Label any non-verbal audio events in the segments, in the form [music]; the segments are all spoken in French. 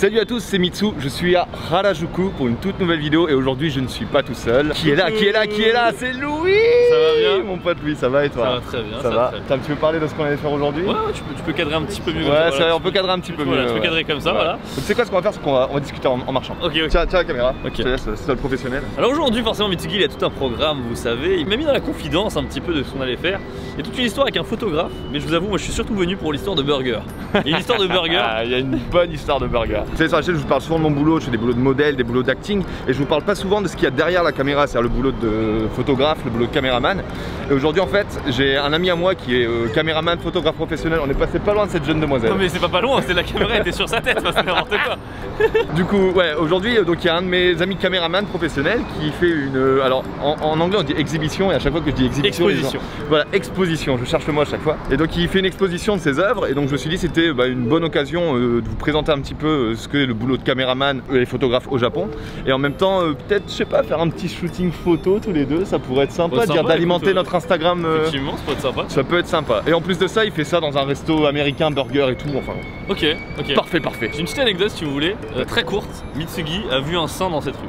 Salut à tous, c'est Mitsu, je suis à Harajuku pour une toute nouvelle vidéo et aujourd'hui je ne suis pas tout seul. Qui est là Qui est là Qui est là? C'est Louis Ça va bien? Mon pote Louis, ça va et toi? Ça va très bien, Ça, ça va, très bien. Tu veux parler de ce qu'on allait faire aujourd'hui? Ouais, ouais, tu peux, tu peux cadrer un petit peu mieux. Ouais, ça, voilà. on peut cadrer un petit peu Voilà, mieux. tu peux ouais. cadrer comme ça, Ouais. voilà. Donc, Tu sais quoi, ce qu'on va faire, c'est qu'on va, on va discuter en, en marchant. Ok, ok. Tiens, tiens la caméra, Ok. je te laisse, c'est toi le professionnel. Alors aujourd'hui, forcément, Mitsugi, il a tout un programme, vous savez. Il m'a mis dans la confidence un petit peu de ce qu'on allait faire. Il y a toute une histoire avec un photographe, mais je vous avoue, moi je suis surtout venu pour l'histoire de burger. Et l'histoire de [laughs] burger. Ah, Il y a une bonne histoire de burger. Vous savez, sur la chaîne, je vous parle souvent de mon boulot. Je fais des boulots de modèle, des boulots d'acting. Et je vous parle pas souvent de ce qu'il y a derrière la caméra, c'est-à-dire le boulot de photographe, le boulot de caméraman. Et aujourd'hui, en fait, j'ai un ami à moi qui est euh, caméraman, photographe professionnel. On est passé pas loin de cette jeune demoiselle. Non mais c'est pas pas loin, c'est la caméra était sur sa tête, c'est n'importe quoi. [laughs] Du coup, ouais, aujourd'hui, euh, donc il y a un de mes amis caméraman professionnels qui fait une. euh, alors, en, en anglais, on dit exhibition, et à chaque fois que je dis exhibition, gens- Exposition. voilà, exposition, je cherche le mot à chaque fois. Et donc, il fait une exposition de ses œuvres, et donc je me suis dit, c'était bah, une bonne occasion euh, de vous présenter un petit peu ce qu'est le boulot de caméraman et photographe au Japon. Et en même temps, euh, peut-être, je sais pas, faire un petit shooting photo tous les deux, ça pourrait être sympa, dire d'alimenter notre Instagram. euh, Effectivement, ça peut être sympa. ça peut être sympa. Et en plus de ça, il fait ça dans un resto américain, burger et tout. Enfin, Ok, ok. parfait, parfait. J'ai une petite anecdote si vous voulez, euh, très courte. Mitsugi a vu un sein dans cette rue.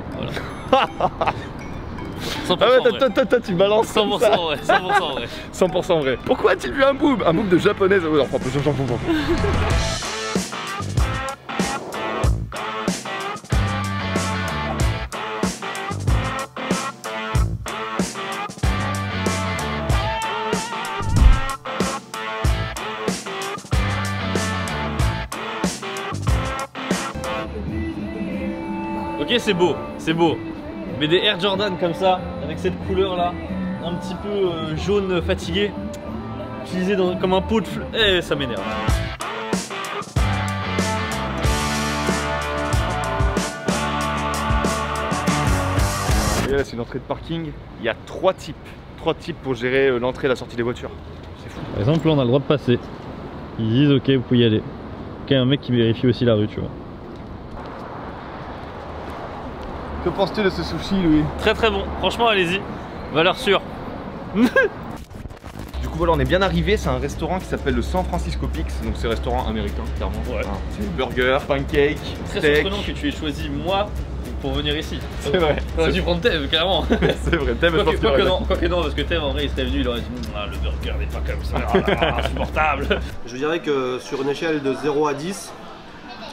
Voilà. [laughs] 100% Ah ouais, vrai. toi, toi, tu balances. comme 100% ça. vrai, 100% vrai. [laughs] 100% vrai. Pourquoi a-t-il vu un boob? Un boob de japonaise. Oh, non, Ok, c'est beau, c'est beau. Mais des Air Jordan comme ça, avec cette couleur là, un petit peu euh, jaune fatigué, utilisé dans- comme un pot de fleurs, eh, ça m'énerve. C'est une entrée de parking. Il y a trois types. Trois types pour gérer euh, l'entrée et la sortie des voitures. C'est fou. Par exemple, là on a le droit de passer. Ils disent ok, vous pouvez y aller. Ok, un mec qui vérifie aussi la rue, tu vois. Que penses-tu de ce sushi, Louis Très très bon, franchement, allez-y. Valeur sûre. [laughs] Du coup, voilà, on est bien arrivé. C'est un restaurant qui s'appelle le San Francisco Pix. Donc, c'est un restaurant américain, clairement. Ouais. C'est burger, pancake, Très steak. surprenant que tu aies choisi moi pour venir ici. C'est vrai. T'aurais dû prendre Tev, carrément. [laughs] C'est vrai. Thème, je pense Quoique qu'il aurait quoique bien. non, quoique non, parce que Tev en vrai il serait venu, il aurait dit Hum, ah, le burger n'est pas comme ça, ah, insupportable. [laughs] Je dirais que sur une échelle de 0 à 10,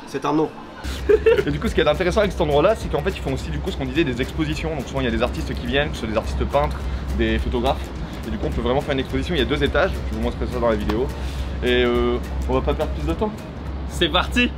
c'est un non. [laughs] Et du coup, ce qui est intéressant avec cet endroit-là, c'est qu'en fait, ils font aussi du coup ce qu'on disait des expositions. Donc souvent, il y a des artistes qui viennent, que ce soit des artistes peintres, des photographes. Et du coup, on peut vraiment faire une exposition. Il y a deux étages. Je vous montrerai ça dans la vidéo. Et euh, on va pas perdre plus de temps. C'est parti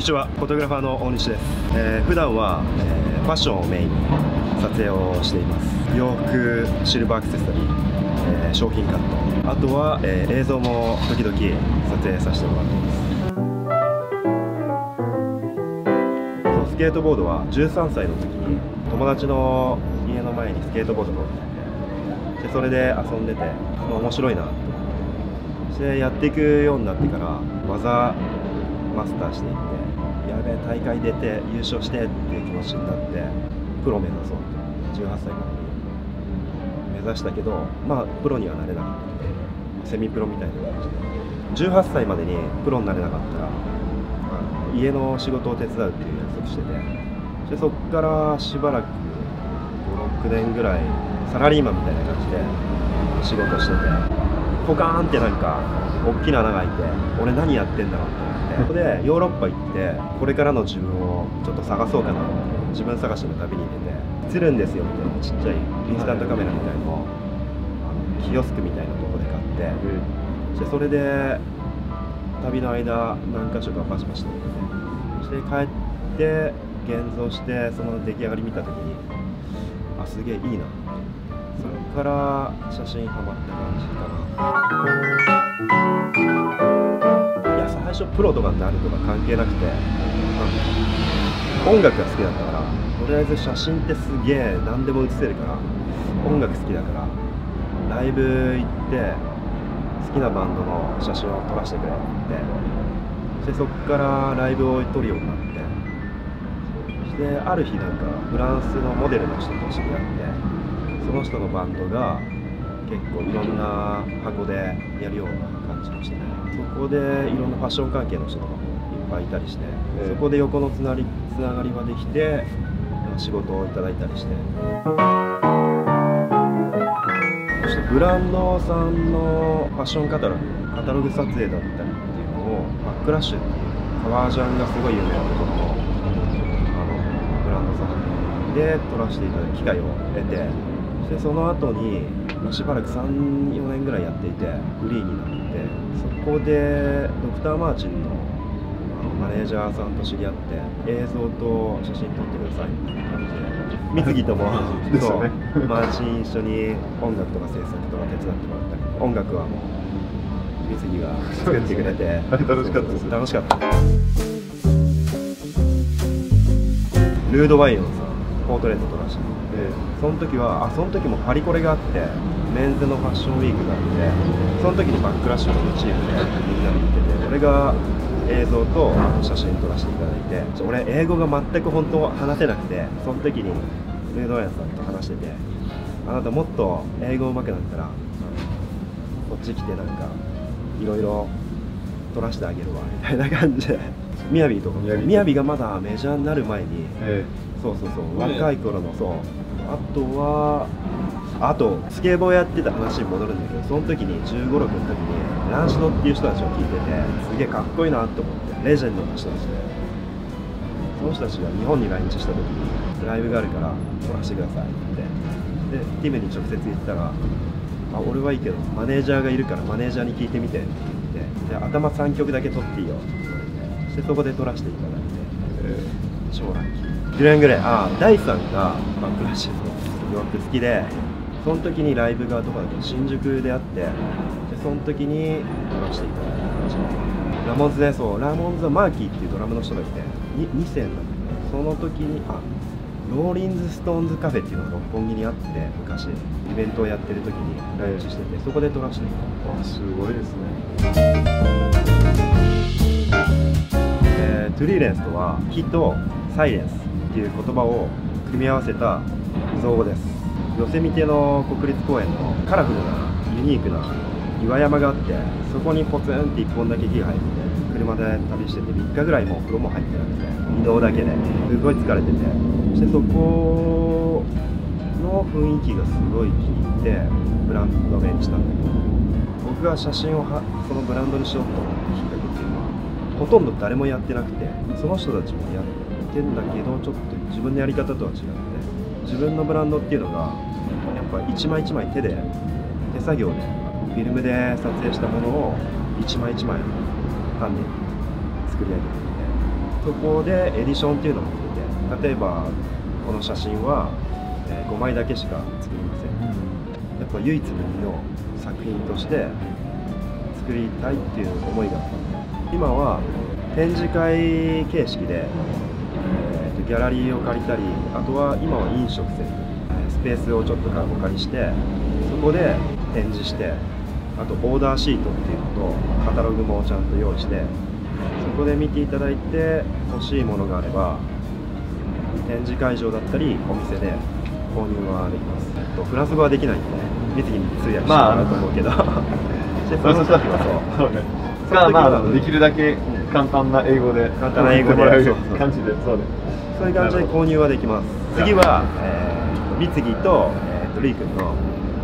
にちは、フォトグラファーの大西です。えー普段は、えーファッションをメインに撮影をしています。洋服、シルバーアクセサリー、えー商品カット、あとは、えー映像も時々撮影させてもらっています。そうスケートボードは13歳の時に友達の家の前にスケートボード乗っててでそれで遊んでて面白いなと思ってでやっていくようになってから技マスターしていってやべえ大会出て優勝してっていう気持ちになってプロ目指そうと18歳までに目指したけどまあプロにはなれなかったセミプロみたいな感じで。18歳までにプロになれなかったら、まあ家の仕事を手伝うっていう約束しててでそこからしばらく56年ぐらいサラリーマンみたいな感じで仕事してて。ポカーンってなんか大きな穴が開いて俺何やってんだろうと思って。そこでヨーロッパ行ってこれからの自分をちょっと探そうかなって自分探しの旅に出て映るんですよみたいなちっちゃいインスタントカメラみたいのをあのキヨスクみたいなとこで買って。でそれで旅の間何か所かパシパシ撮ってそして帰って現像してその出来上がり見た時にあすげえいいなそこから写真ハマった感じかな。いや最初プロとかになるとか関係なくて、音楽が好きだったから。とりあえず写真ってすげえ何でも写せるから。音楽好きだから。ライブ行って好きなバンドの写真を撮らせてくれって。でそこからライブを撮るようになって。である日なんかフランスのモデルの人と知り合って。その人のバンドが結構いろんな箱でやるような感じのしてね。そこでいろんなファッション関係の人とかもいっぱいいたりして、ええ。そこで横のつながりつながりができて仕事をいただいたりして。そしてブランドさんのファッションカタログカタログ撮影だったりっていうのをバックラッシュっていう革ジャンがすごい有名なところのあのブランドさんで撮らせていただく機会を得てでその後にまあしばらく34年ぐらいやっていてフリーになってそこでドクター・マーチンのあのマネージャーさんと知り合って映像と写真撮ってくださいみたいな感じで。三木ともですよね。そうマーチン一緒に音楽とか制作とか手伝ってもらったり音楽はもう三木が作ってくれて。楽しかったです。楽しかったルードワインをさポートレート撮らしてえその時はあその時もパリコレがあってメンズのファッションウィークがあってその時にバックラッシュのチームでみんなで行ってて俺が映像と写真撮らせていただいて俺英語が全く本当話せなくてその時にルードワインさんと話しててあなたもっと英語上手くなったらこっち来てなんかいろいろ撮らせてあげるわみたいな感じで。みやびとか。みやびがまだメジャーになる前にえそうそうそう。ね。若い頃のそう。あとはあとスケボーやってた話に戻るんだけどその時に1 5 6の時にランシドっていう人たちを聞いててすげえかっこいいなと思ってレジェンドの人たちで。その人たちが日本に来日した時にライブがあるから撮らせてくださいって。でティムに直接言ったらあ俺はいいけどマネージャーがいるからマネージャーに聞いてみてって言ってで頭3曲だけ撮っていいよって言われてそしてそこで撮らせていただいてえ。超ラッキー10年ぐらい？あ大さんがバックラッシュのすごく好きでその時にライブがどこだっけ新宿であってでその時に撮らせていただいた感じ。ラモンズでそうラモンズはマーキーっていうドラムの人がいて 2, 世だったその時にあローリンズ・ストーンズカフェっていうのが六本木にあって昔イベントをやってる時に来日しててそこで撮らせていただいた。あすごいですね。えートゥリーレンスとは火とサイレンスっていう言葉を組み合わせた造語ですヨセミテの国立公園のカラフルなユニークな岩山があってそこにポツンって1本だけ木が入ってて車で旅してて3日ぐらいもう風呂も入ってなくて移動だけですごい疲れててそしてそこの雰囲気がすごい気に入ってブランド名にしたんだけど僕が写真をはそのブランドにしようと思ったきっかけっていうのはほとんど誰もやってなくてその人たちもやっててんだけどちょっと自分のやり方とは違って自分のブランドっていうのがやっぱ一枚一枚手で手作業でフィルムで撮影したものを一枚一枚単に作り上げていてそこでエディションっていうのも含めて例えばこの写真は、5枚だけしか作りません。やっぱ唯一無二の作品として作りたいっていう思いがあったので今は展示会形式で、ギャラリーを借りたりあとは今は飲食店えースペースをちょっとお借りしてそこで展示してあとオーダーシートっていうのとカタログもちゃんと用意してそこで見ていただいて欲しいものがあれば展示会場だったりお店で購入はできます、えっと、フランス語はできないんで三木に通訳してもらうと思うけど、でその時はそう。そうね。その時はまあできるだけ簡単な英語で簡単な英語で。感じで。そうねそういう感じで購入はできます。次は、えー、三木と,、えー、とリー君の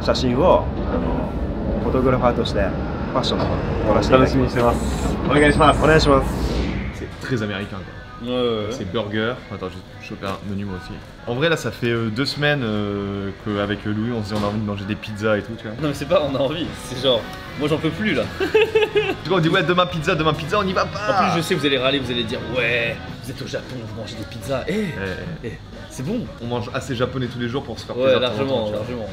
写真をあのフォトグラファーとしてファッションの撮らせていただきま楽しみにしてます。お願いします。お願いします Ouais, ouais, ouais. C'est burger. Attends, je vais choper un menu moi aussi. En vrai, là, ça fait euh, deux semaines euh, qu'avec Louis, on se dit on a envie de manger des pizzas et tout, tu vois. Non mais c'est pas on a envie, c'est genre moi j'en peux plus là. En tout cas, on dit ouais, demain pizza, demain pizza, on y va pas. En plus je sais vous allez râler, vous allez dire ouais vous êtes au Japon, vous mangez des pizzas. Eh, Eh, eh, C'est bon. On mange assez japonais tous les jours pour se faire Ouais, plaisir. largement, temps, tu vois. largement.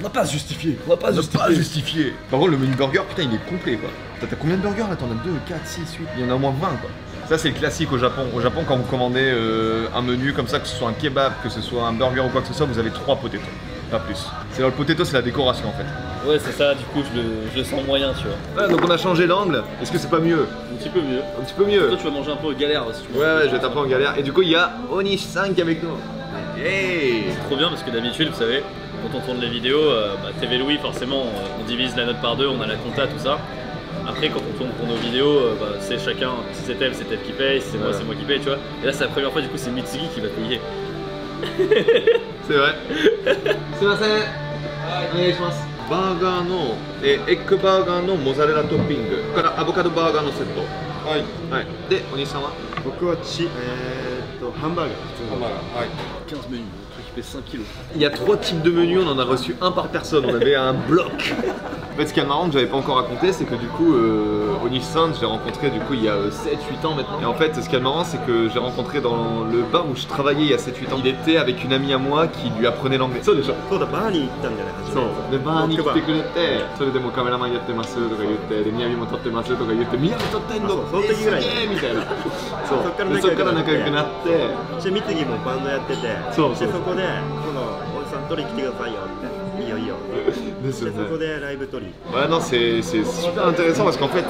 On n'a pas justifier. On n'a pas pas à justifier. Par contre, le menu burger, putain, il est complet quoi. T'as t'as combien de burgers là? T'en as 2, 4, 6, 8. Il y en a au moins 20 quoi. Ça, c'est le classique au Japon. Au Japon, quand vous commandez euh, un menu comme ça, que ce soit un kebab, que ce soit un burger ou quoi que ce soit, vous avez 3 potatoes. Pas plus. C'est le potato, c'est la décoration en fait. Ouais, c'est ça, du coup, je le, je le sens moyen, tu vois. Ouais, donc on a changé l'angle. Est-ce que c'est pas mieux? Un petit peu mieux. Un petit peu mieux. Toi, tu vas manger un peu galère si tu Ouais, ouais, je vais taper en galère. Et du coup, il y a Onish5 avec nous. Hey Trop bien parce que d'habitude, vous savez, quand on tourne les vidéos, euh, bah, TV Louis, forcément, on divise la note par deux, on a la compta, tout ça. Après, quand on tourne pour nos vidéos, euh, bah, c'est chacun, si c'est elle, c'est elle qui paye, si c'est moi, Ouais. c'est moi qui paye, tu vois. Et là, c'est la première fois, du coup, c'est Mitsugi qui va payer. C'est vrai. C'est vrai, c'est. Burger no, et egg burger no mozzarella topping, からアボカドバーガーのセット。はい。はい。で、お兄さんは僕はチえー、っとハンバーガー普通のはい。15 menus, un truc qui fait 5 kilos. Il y a trois types de menus, on en a reçu un par personne, on avait un bloc. En fait, ce qui est marrant que j'avais pas encore raconté, c'est que du coup, euh, Onish-san, je l'ai rencontré du coup il y a 7-8 ans maintenant. Et en fait, ce qui est marrant, c'est que j'ai rencontré dans le bar où je travaillais il y a 7-8 ans. Il était avec une amie à moi qui lui apprenait l'anglais. Ça déjà. そうだバーに行ったんじゃない初めそうでバーに来てくれてそれでもうカメラマンやってますとか言ってで宮城も撮ってますとか言って宮城撮ってんのあそうその時ぐらいえすげえみたいなそうそっからでそっから仲良くな仲良くなってそして三木もバンドやっててそうそうでそこで今度おじさん取り来てくださいよみたいないいよいいよですよでそこねでライブ取り Ouais, non, c'est c'est super intéressant parce qu'en fait,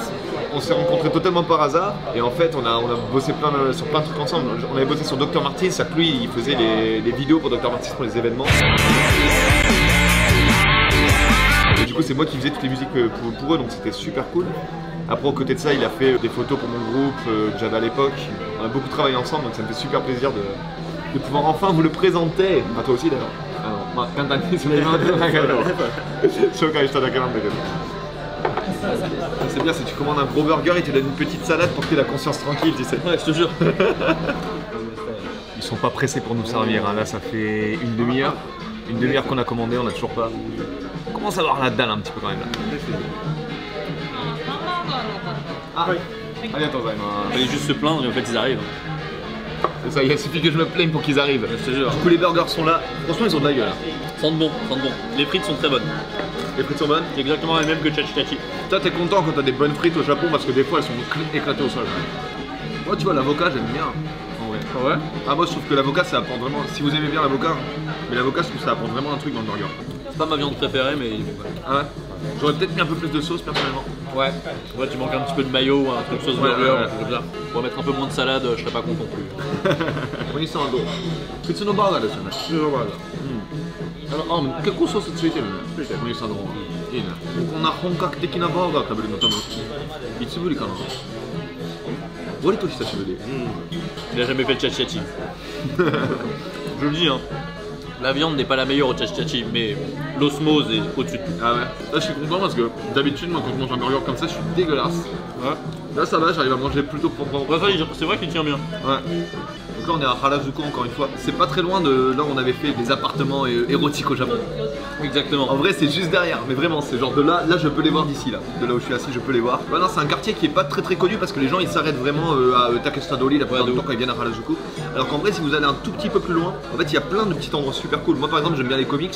on s'est rencontrés totalement par hasard et en fait, on a, on a bossé plein de- sur plein de trucs ensemble. On avait bossé sur Dr. Martins, c'est-à-dire que lui, il faisait les, les vidéos pour Dr. Martins pour les événements. Et du coup, c'est moi qui faisais toutes les musiques euh, pour, pour eux, donc c'était super cool. Après, aux côté de ça, il a fait des photos pour mon groupe euh, que j'avais à l'époque. On a beaucoup travaillé ensemble, donc ça me fait super plaisir de, de pouvoir enfin vous le présenter. À toi aussi d'ailleurs. Ah non, ma- 簡単にそれは紹介しただけなんだけど。C'est bien, si tu commandes un gros burger, il te donne une petite salade pour que tu aies la conscience tranquille, tu sais. Ouais, je te jure. [laughs] Ils sont pas pressés pour nous servir, hein. là ça fait une demi-heure. Une demi-heure qu'on a commandé, on a toujours pas. On commence à avoir la dalle un petit peu quand même là. Ah, arigatou gozaimasu. Fallait juste se plaindre et en fait, ils arrivent. C'est ça, il suffit que je me plaigne pour qu'ils arrivent. Je te jure. Du coup, les burgers sont là. Franchement, ils ont de la gueule. hein. Sente bon, sente bon. Les frites sont très bonnes. Les frites sont bonnes. C'est exactement les mêmes que Chachi Chachi. Toi, t'es content quand t'as des bonnes frites au Japon parce que des fois elles sont cl- éclatées au sol. Moi, tu vois, l'avocat, j'aime bien. En vrai. Ah ouais? Ah, moi, je trouve que l'avocat, ça apporte vraiment. Si vous aimez bien l'avocat, mais l'avocat, je trouve que ça apporte vraiment un truc dans le burger. C'est pas ma viande préférée, mais. Ah ouais? J'aurais peut-être mis un peu plus de sauce personnellement. Ouais. Ouais, tu manques un petit peu de mayo ou un truc sauce Ouais, burger, ouais, ouais. un truc comme ça. Pour mettre un peu moins de salade, je serais pas content plus. [laughs] お兄さんはどう普通のバーガーですよね普通のバーガーうんあのあ結構ソースついてるねついてるお兄さんの方がいいねこんな本格的なバーガー食べるの多分いつぶりかな割と久しぶり Il a jamais fait de Chachi Chachi. [laughs] je le dis, hein. La viande n'est pas la meilleure au Chachi mais l'osmose est au-dessus de tout. Ah ouais Là je suis content parce que d'habitude moi quand je mange un burger comme ça je suis dégueulasse Ouais. Là ça va j'arrive à manger plutôt Ouais, il- c'est vrai qu'il tient bien. Ouais. Donc là on est à Harajuku encore une fois. C'est pas très loin de là où on avait fait des appartements érotiques au Japon. Exactement. En vrai c'est juste derrière, mais vraiment c'est genre de là, là je peux les voir d'ici là. De là où je suis assis je peux les voir. Non c'est un quartier qui est pas très très connu parce que les gens ils s'arrêtent vraiment euh, à euh, Takeshita-dori la plupart Ouais, du temps quand ils viennent à Harajuku. Alors qu'en vrai si vous allez un tout petit peu plus loin, en fait il y a plein de petits endroits super cool. Moi par exemple j'aime bien les comics.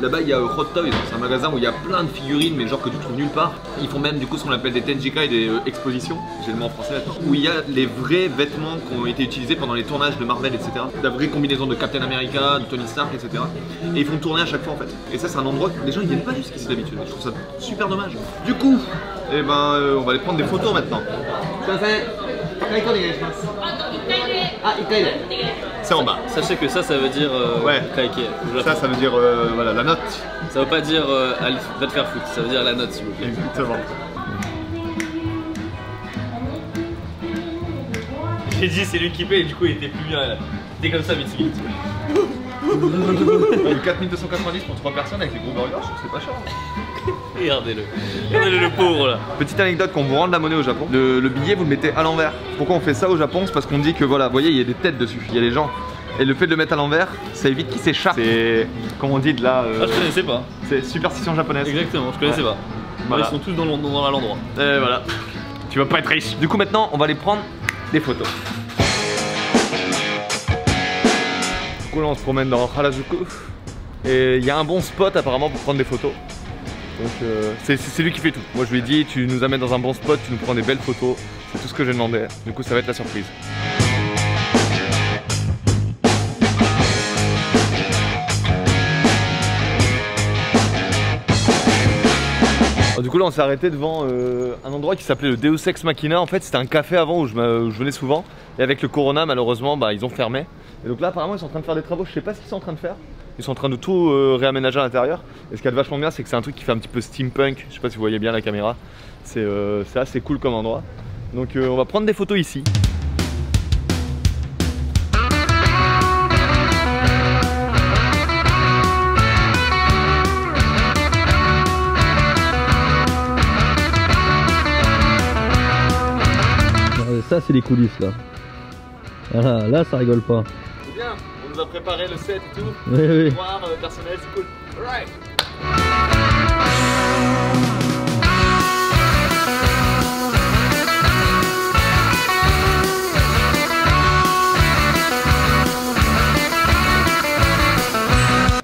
Là-bas il y a Hot Toys, c'est un magasin où il y a plein de figurines mais genre que tu trouves nulle part. Ils font même du coup ce qu'on appelle des Tenjikai, des euh, expositions, j'ai le mot en français maintenant, où il y a les vrais vêtements qui ont été utilisés pendant les tournages de Marvel etc. La vraie combinaison de Captain America, de Tony Stark etc. Et ils font tourner à chaque fois en fait. Et ça c'est un endroit que les gens ils viennent pas jusqu'ici d'habitude. Je trouve ça super dommage. Du coup, eh ben euh, on va aller prendre des photos maintenant. C'est en bas. Sachez que ça, ça veut dire. Euh, Ouais. Ça, ça veut dire euh, voilà la note. Ça veut pas dire euh, allez, va te faire foutre, ça veut dire la note s'il vous plaît. Exactement. J'ai dit c'est lui qui paye et du coup il était plus bien. C'était comme ça Mitsugi. [laughs] 4290 pour 3 personnes avec les gros burgers, je trouve que c'est pas cher. Regardez-le. Regardez-le le pauvre là. Petite anecdote, quand vous rendez la monnaie au Japon, le, le billet vous le mettez à l'envers. Pourquoi on fait ça au Japon? C'est parce qu'on dit que voilà, vous voyez, il y a des têtes dessus, il y a les gens. Et le fait de le mettre à l'envers, ça évite qu'il s'échappe. C'est, comme on dit de là, euh, Ah je connaissais pas. c'est superstition japonaise. Exactement, je connaissais Ouais. pas. Voilà. Ils sont tous dans l'endroit. Et voilà. Tu vas pas être riche. Du coup, maintenant, on va aller prendre des photos. On se promène dans Harajuku et il y a un bon spot apparemment pour prendre des photos. Donc euh, c'est- c'est lui qui fait tout. Moi je lui ai dit tu nous amènes dans un bon spot, tu nous prends des belles photos. C'est tout ce que j'ai demandé. Du coup ça va être la surprise. Du coup là on s'est arrêté devant euh, un endroit qui s'appelait le Deus Ex Machina. En fait c'était un café avant où je, venais souvent. Et avec le Corona malheureusement bah, ils ont fermé. Et donc là apparemment ils sont en train de faire des travaux. Je sais pas ce qu'ils sont en train de faire. Ils sont en train de tout euh, réaménager à l'intérieur. Et ce qui est vachement bien c'est que c'est un truc qui fait un petit peu steampunk. Je sais pas si vous voyez bien la caméra. C'est euh, assez cool comme endroit. Donc on va prendre des photos ici. Ça c'est les coulisses là. Voilà, là ça rigole pas. C'est bien, on nous a préparé le set et tout. Oui, oui. Voir euh, personnel, c'est cool. Alright.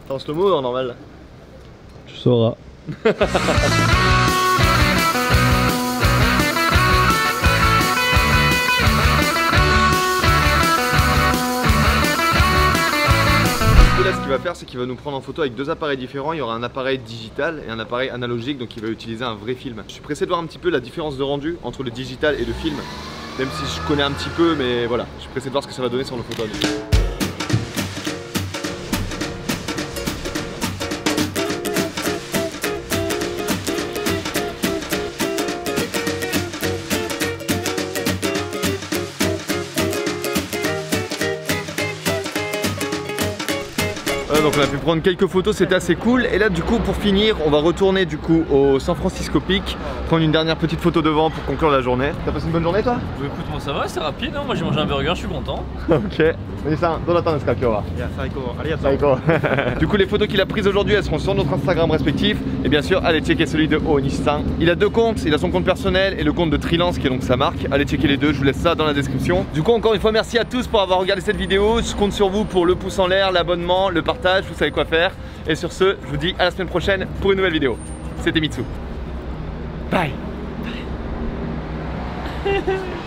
En slow-mo en normal Tu sauras. [laughs] là, ce qu'il va faire, c'est qu'il va nous prendre en photo avec deux appareils différents. Il y aura un appareil digital et un appareil analogique, donc il va utiliser un vrai film. Je suis pressé de voir un petit peu la différence de rendu entre le digital et le film, même si je connais un petit peu, mais voilà, je suis pressé de voir ce que ça va donner sur nos photos. on a pu prendre quelques photos, c'était assez cool. Et là du coup pour finir, on va retourner du coup au San Francisco Peak, prendre une dernière petite photo devant pour conclure la journée. T'as passé une bonne journée toi? Oui écoute moi ça va, c'est rapide, hein. moi j'ai mangé un burger, je suis content. ok. du coup les photos qu'il a prises aujourd'hui elles seront sur notre Instagram respectif et bien sûr allez checker celui de Onistan. Il a deux comptes, il a son compte personnel et le compte de Trilance qui est donc sa marque. Allez checker les deux, je vous laisse ça dans la description. Du coup encore une fois merci à tous pour avoir regardé cette vidéo, je compte sur vous pour le pouce en l'air, l'abonnement, le partage vous savez quoi faire. Et sur ce, je vous dis à la semaine prochaine pour une nouvelle vidéo. C'était Mitsu. Bye. [laughs]